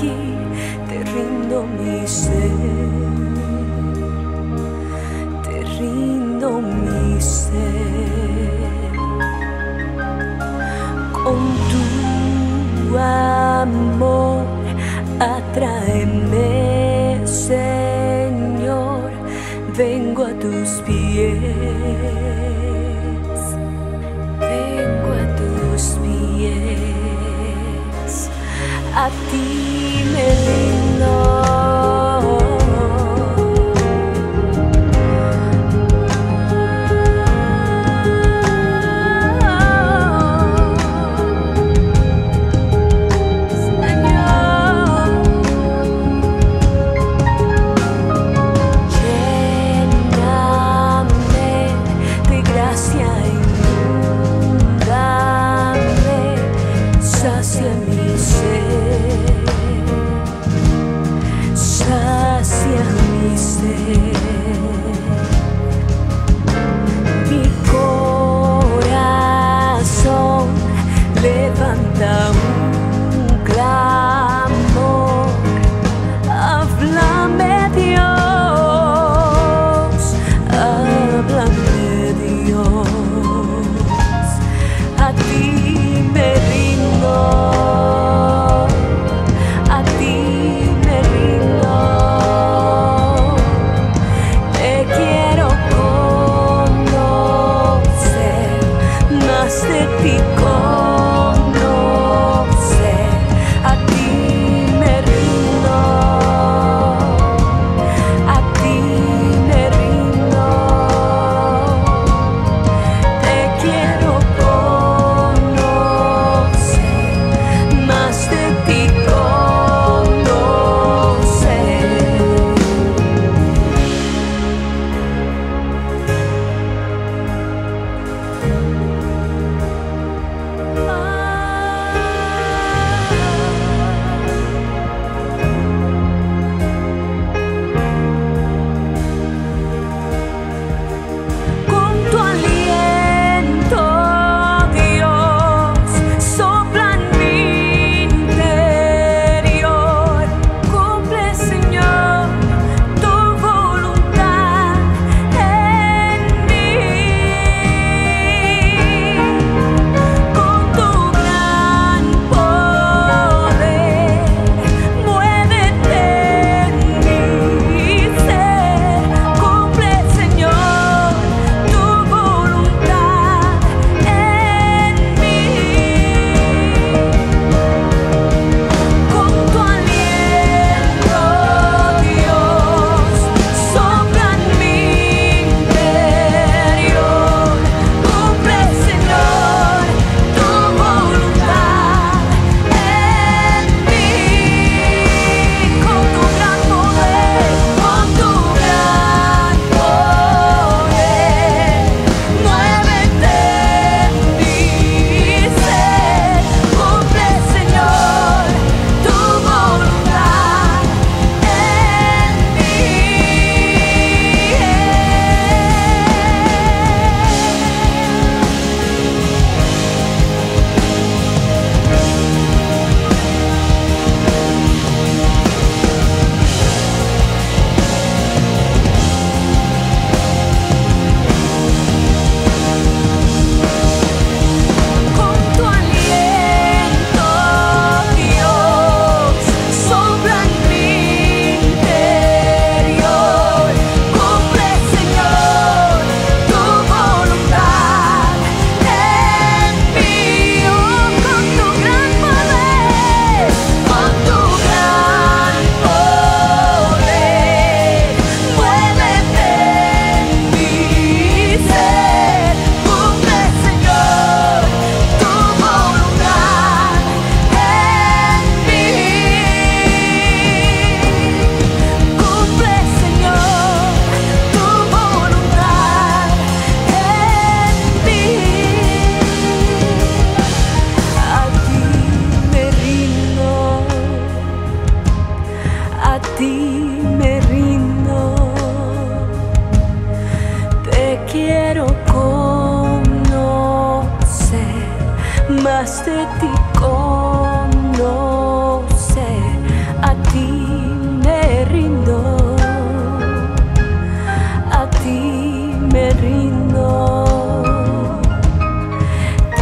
te rindo mi ser, te rindo mi ser. Con tu amor, atráeme, Señor, vengo a tus pies. a ti me rindo. ti me rindo. Te quiero conocer, más de ti conocer. A ti me rindo. A ti me rindo.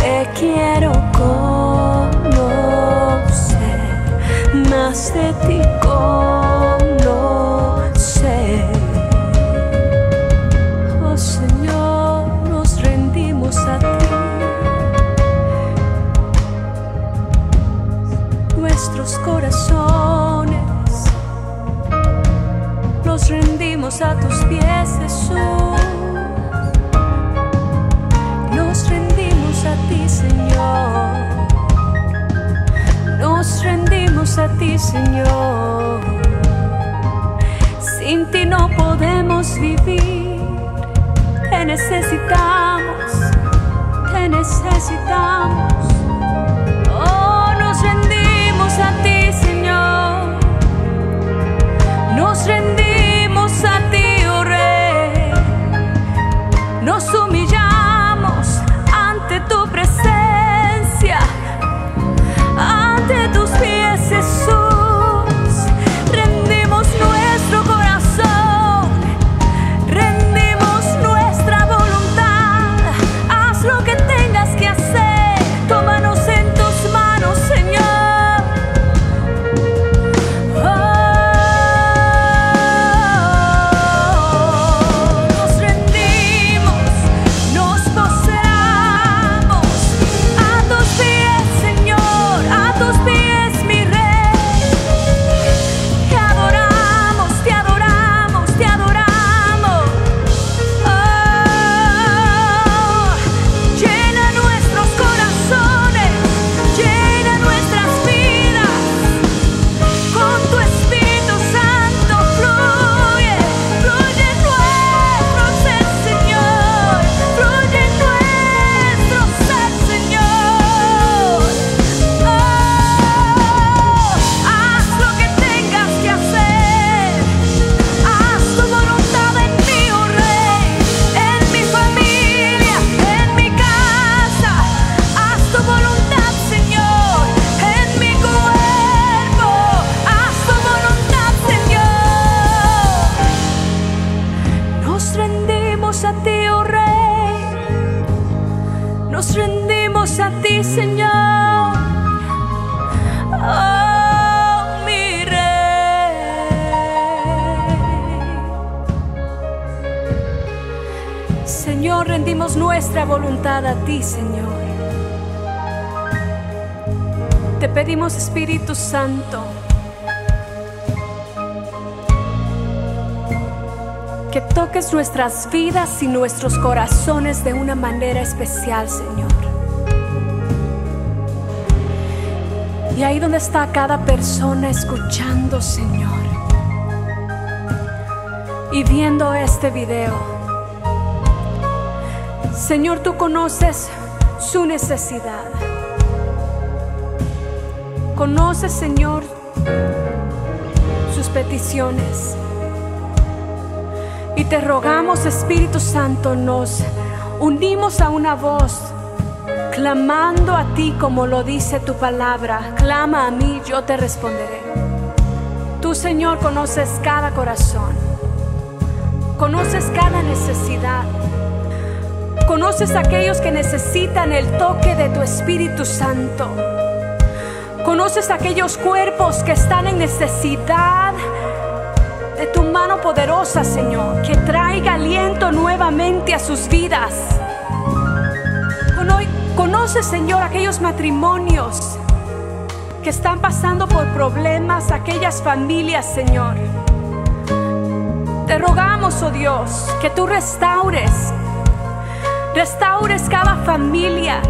Te quiero conocer, más de ti conocer. nuestros corazones, los rendimos a tus pies, Jesús. Nos rendimos a ti, Señor. Nos rendimos a ti, Señor. Sin ti no podemos vivir. Te necesitamos, te necesitamos. Rendimos a ti, Señor. Oh, mi Rey. Señor, rendimos nuestra voluntad a ti, Señor. Te pedimos, Espíritu Santo, que toques nuestras vidas y nuestros corazones de una manera especial, Señor. Y ahí donde está cada persona escuchando, Señor, y viendo este video, Señor, tú conoces su necesidad. Conoces, Señor, sus peticiones. Y te rogamos, Espíritu Santo, nos unimos a una voz, clamando a ti como lo dice tu palabra. Clama a mí, yo te responderé. Tú, Señor, conoces cada corazón, conoces cada necesidad, conoces a aquellos que necesitan el toque de tu Espíritu Santo. Conoces a aquellos cuerpos que están en necesidad de tu mano poderosa, Señor, que traiga aliento nuevamente a sus vidas. Señor, aquellos matrimonios que están pasando por problemas, aquellas familias, Señor. Te rogamos, oh Dios, que tú restaures, restaures cada familia,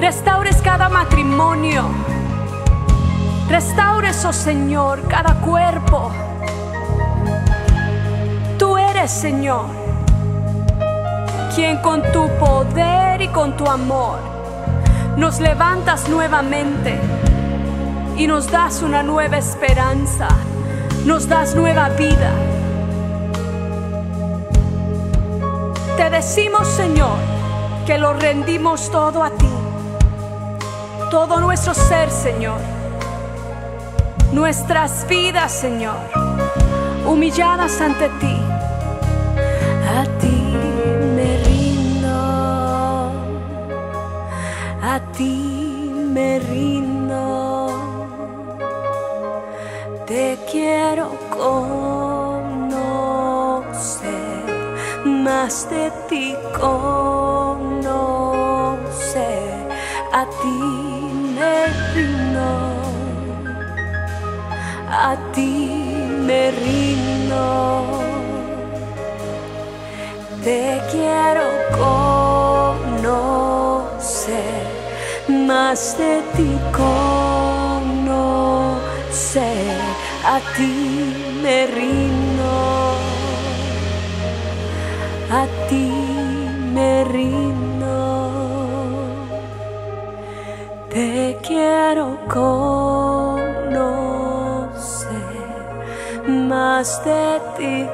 restaures cada matrimonio, restaures, oh Señor, cada cuerpo. Tú eres, Señor, quien con tu poder y con tu amor nos levantas nuevamente y nos das una nueva esperanza, nos das nueva vida. Te decimos, Señor, que lo rendimos todo a ti, todo nuestro ser, Señor, nuestras vidas, Señor, humilladas ante ti. De ti conocer, a ti me rindo, a ti me rindo. Te quiero conocer, más de ti conocer. a ti me rindo, Quiero conocer más de ti.